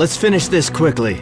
Let's finish this quickly.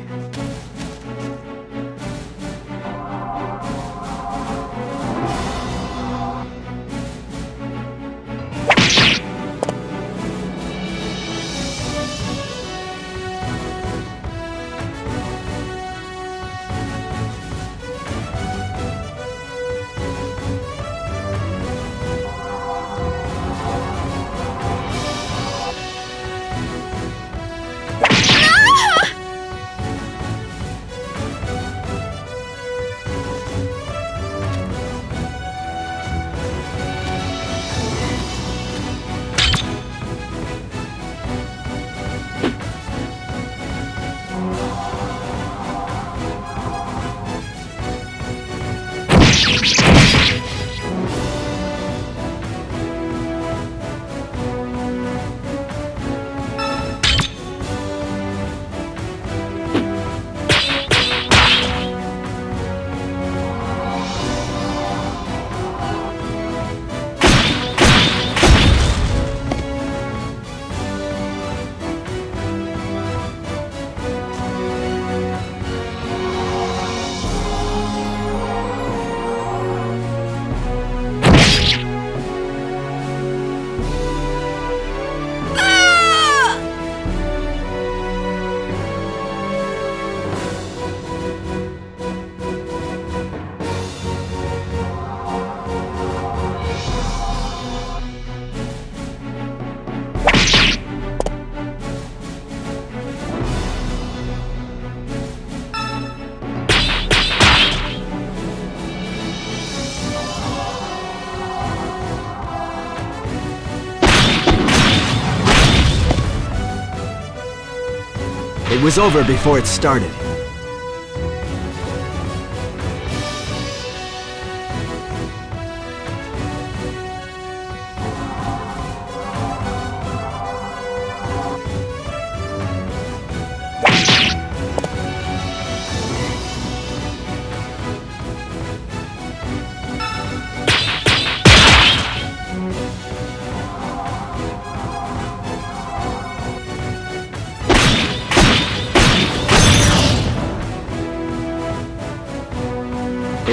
Was over before it started.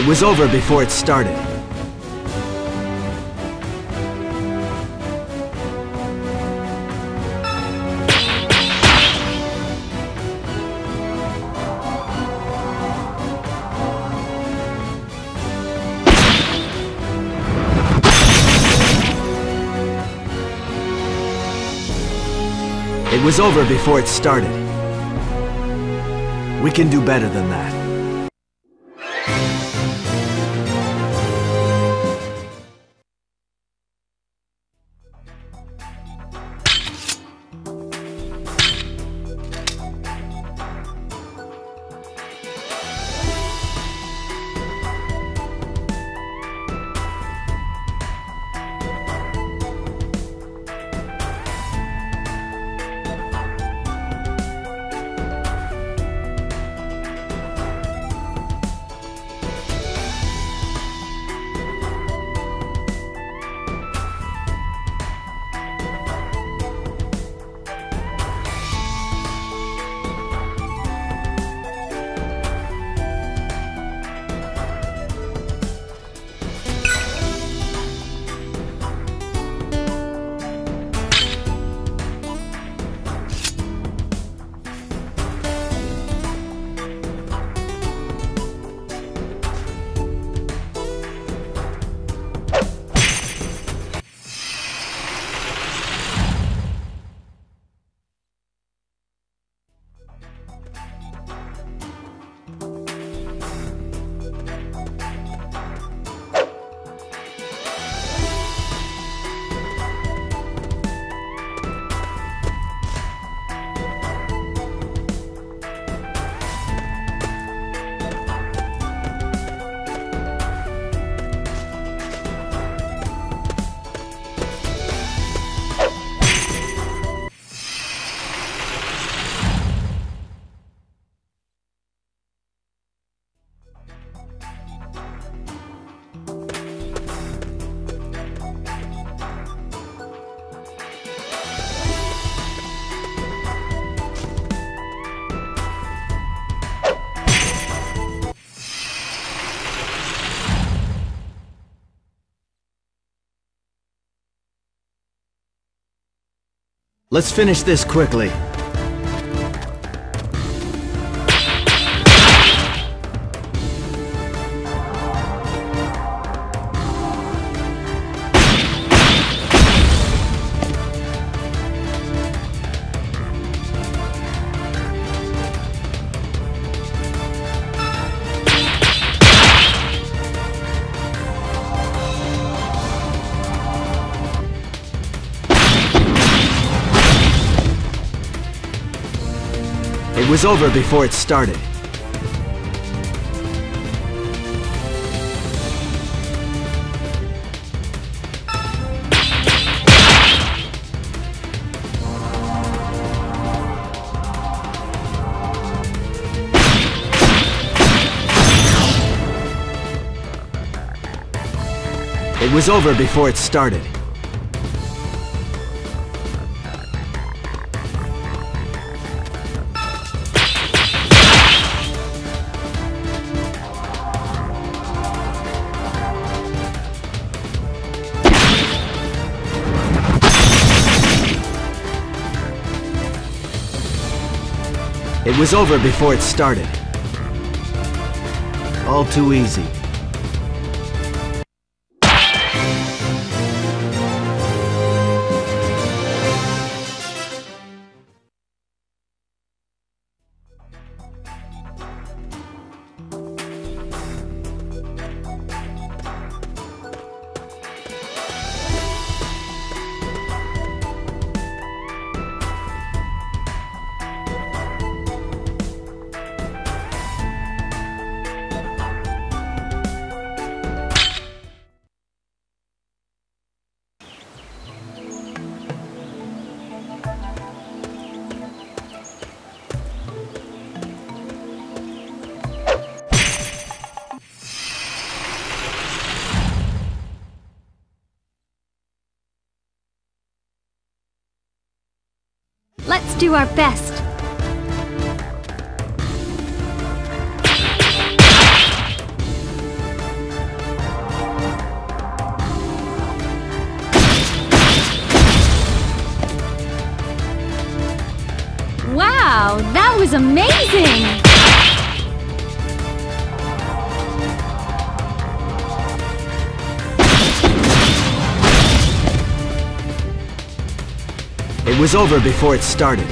It was over before it started. It was over before it started. We can do better than that. Let's finish this quickly. Was over before it started. It was over before it started. It was over before it started. All too easy. Do our best. Wow, that was amazing! It was over before it started.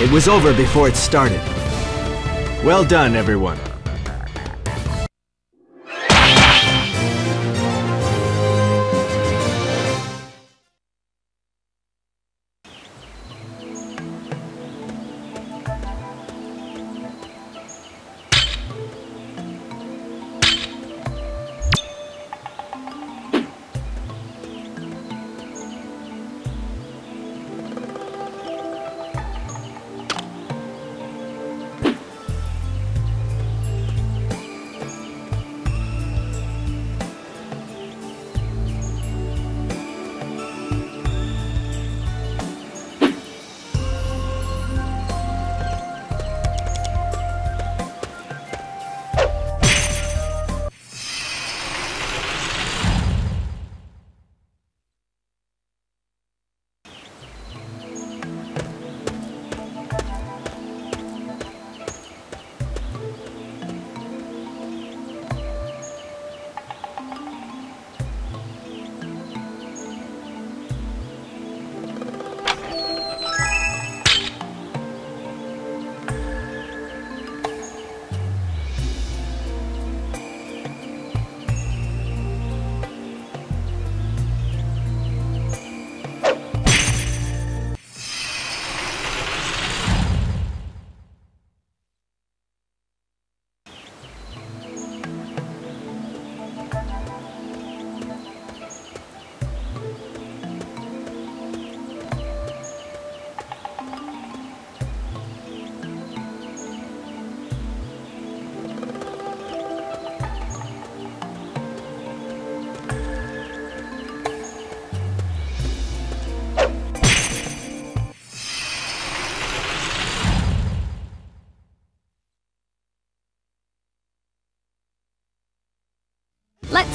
It was over before it started. Well done, everyone.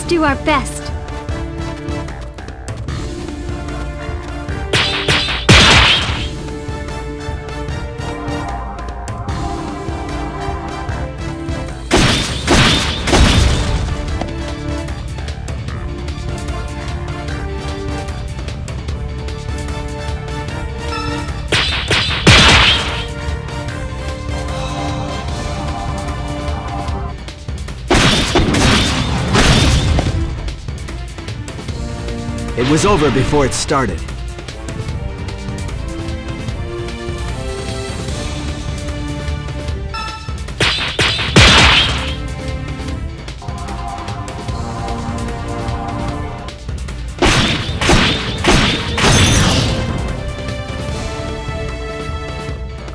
Do our best. It was over before it started.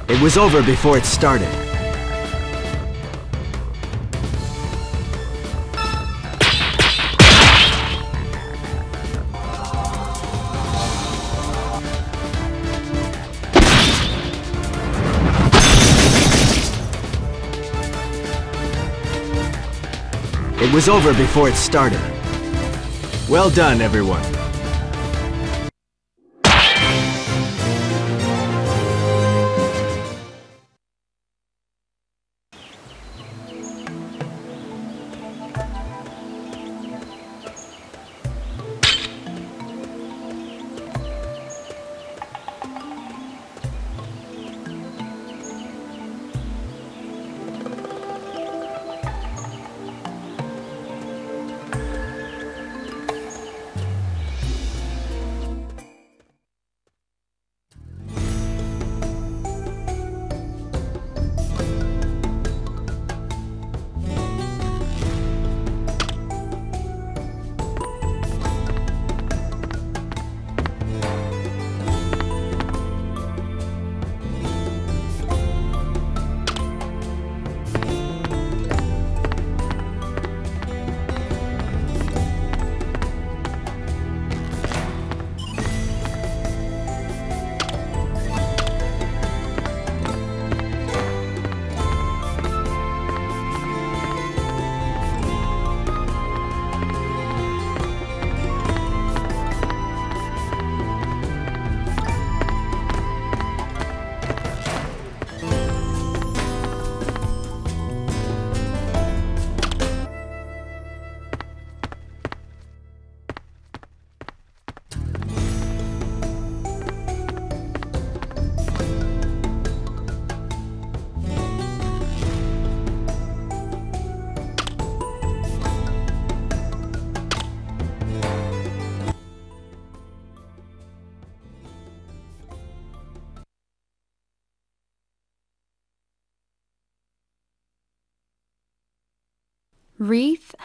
It was over before it started. Was over before it started. Well done, everyone.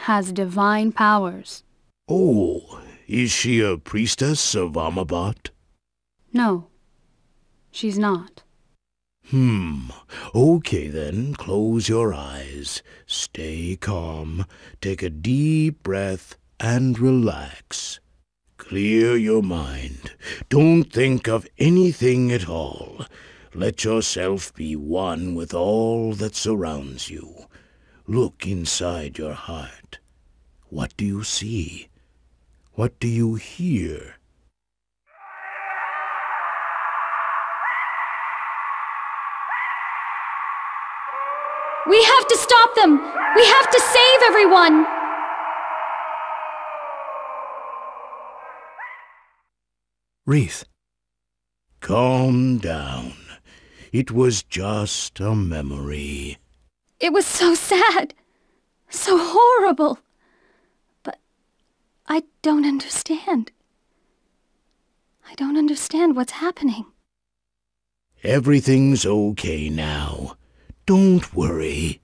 Has divine powers. Oh, is she a priestess of Amabat? No, she's not. Hmm. Okay then, close your eyes. Stay calm. Take a deep breath and relax. Clear your mind. Don't think of anything at all. Let yourself be one with all that surrounds you. Look inside your heart. What do you see? What do you hear? We have to stop them! We have to save everyone! Reith, Calm down. It was just a memory. It was so sad. So horrible. But I don't understand. I don't understand what's happening. Everything's okay now. Don't worry.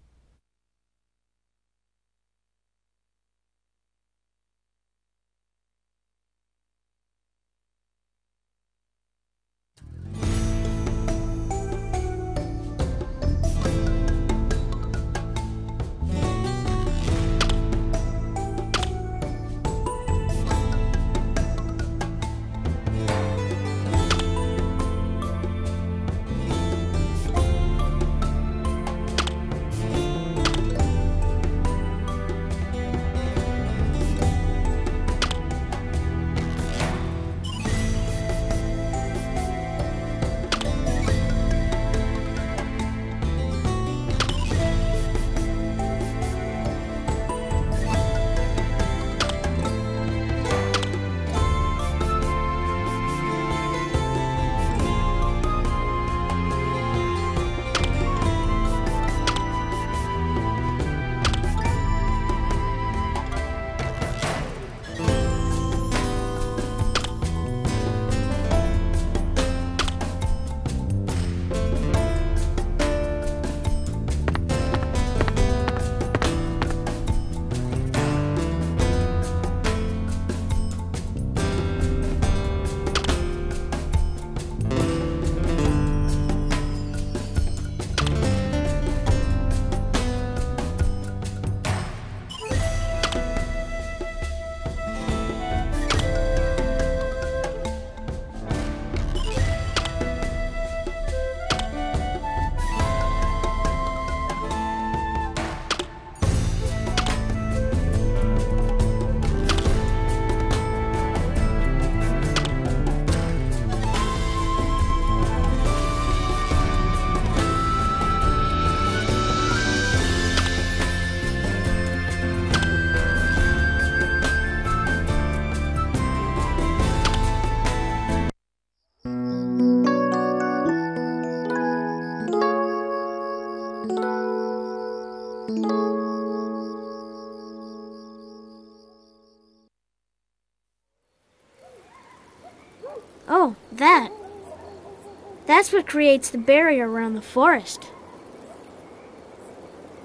What creates the barrier around the forest.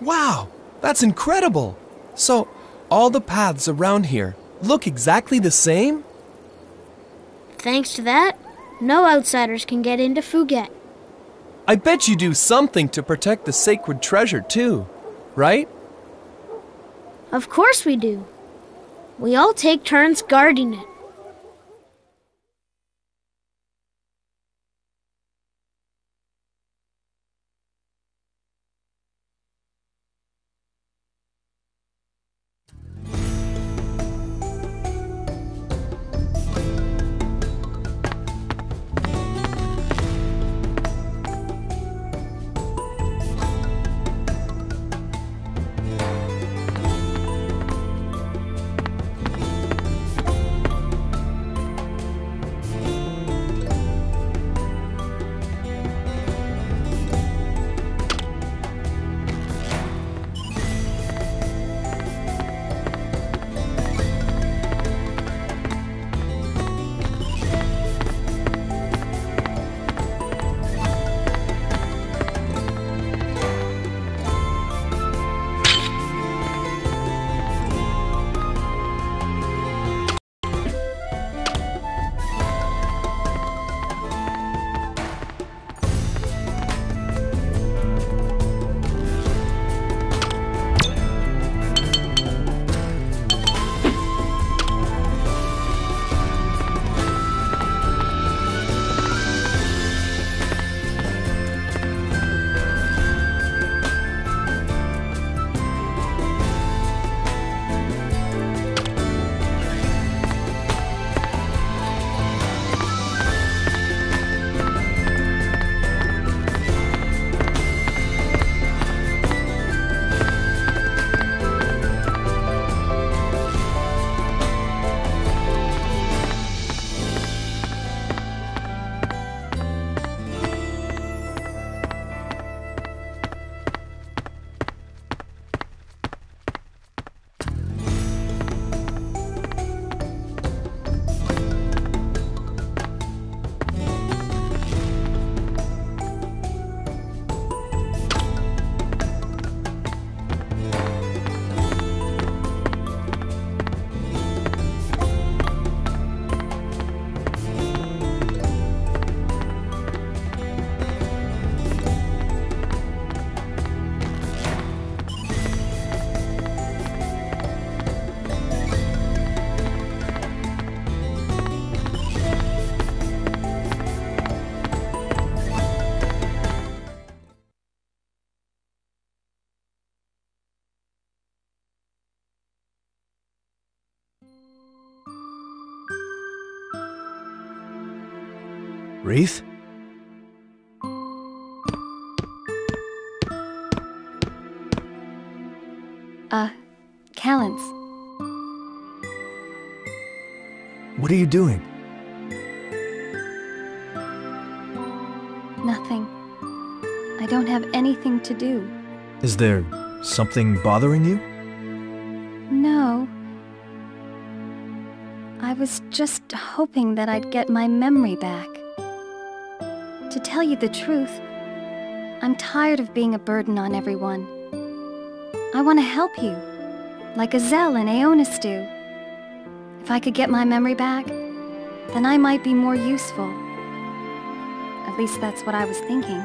Wow, that's incredible! So, all the paths around here look exactly the same? Thanks to that, no outsiders can get into Fouget. I bet you do something to protect the sacred treasure too, right? Of course we do. We all take turns guarding it. Reith? Uh, Calintz. What are you doing? Nothing. I don't have anything to do. Is there something bothering you? No. I was just hoping that I'd get my memory back. To tell you the truth, I'm tired of being a burden on everyone. I want to help you, like Azell and Eonis do. If I could get my memory back, then I might be more useful. At least that's what I was thinking.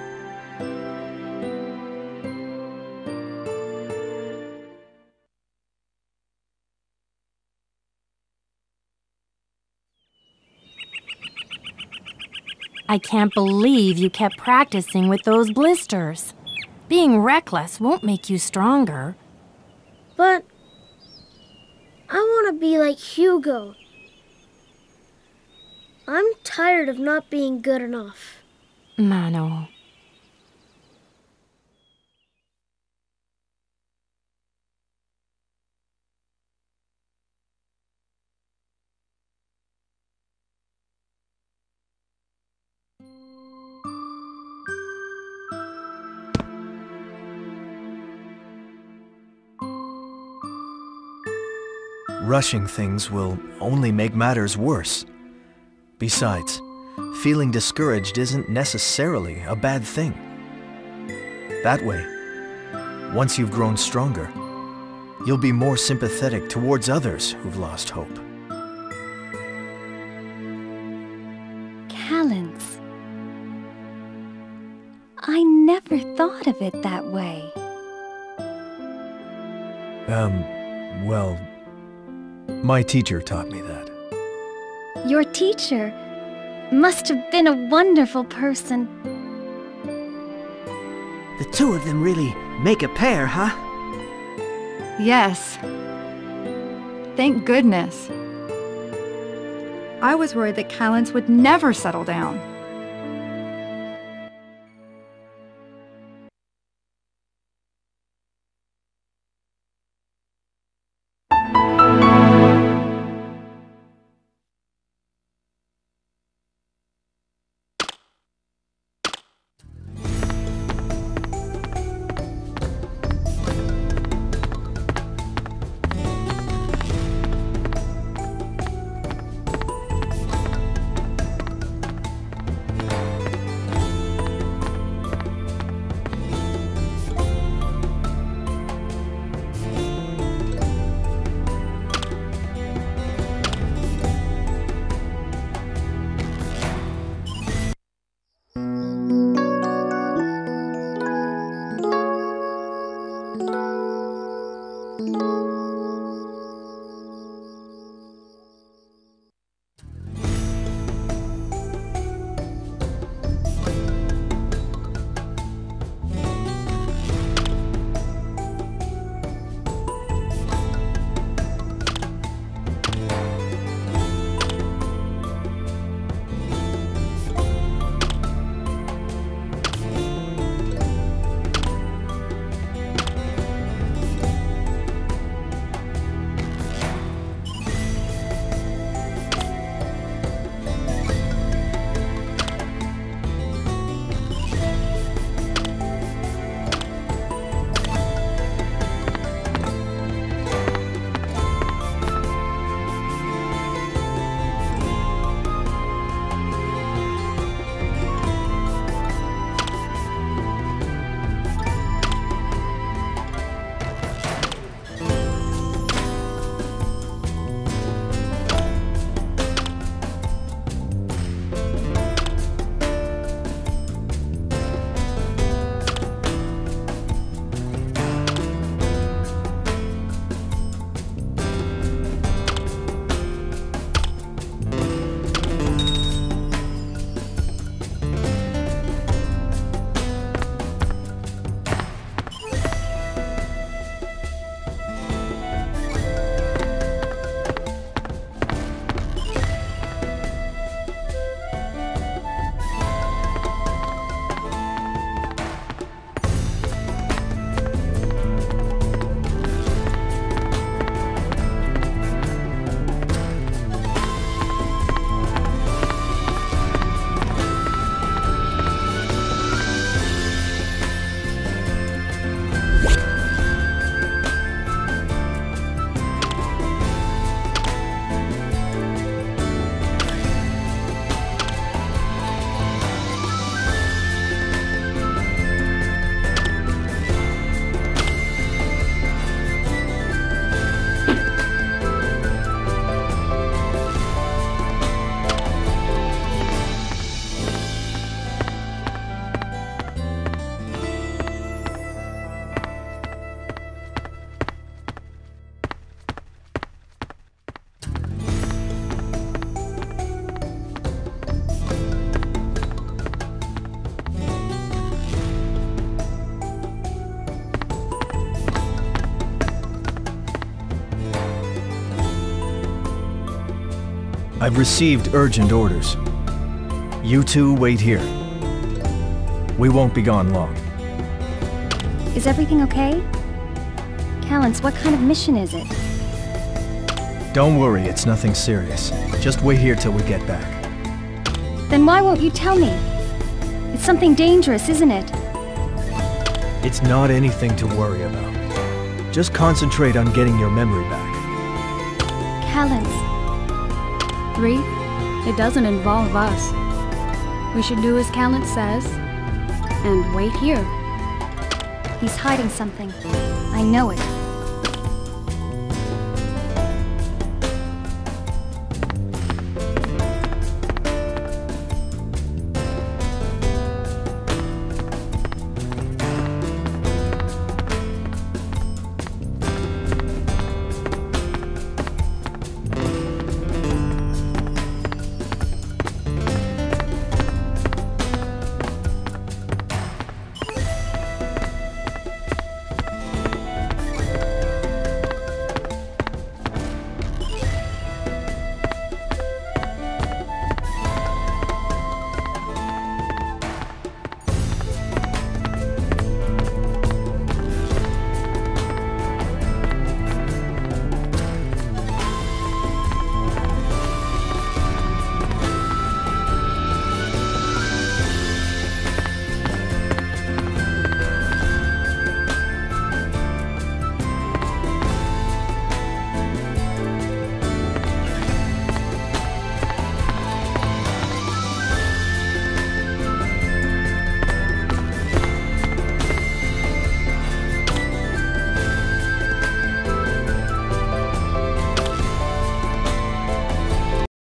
I can't believe you kept practicing with those blisters. Being reckless won't make you stronger. But I want to be like Hugo. I'm tired of not being good enough. Mano. Rushing things will only make matters worse. Besides, feeling discouraged isn't necessarily a bad thing. That way, once you've grown stronger, you'll be more sympathetic towards others who've lost hope. Of it that way. Um, well, my teacher taught me that. Your teacher must have been a wonderful person. The two of them really make a pair, huh? Yes. Thank goodness. I was worried that Calintz would never settle down. I've received urgent orders. You two wait here. We won't be gone long. Is everything okay? Calintz, what kind of mission is it? Don't worry, it's nothing serious. Just wait here till we get back. Then why won't you tell me? It's something dangerous, isn't it? It's not anything to worry about. Just concentrate on getting your memory back. Calintz, Three, it doesn't involve us. We should do as Callan says and wait here. He's hiding something. I know it.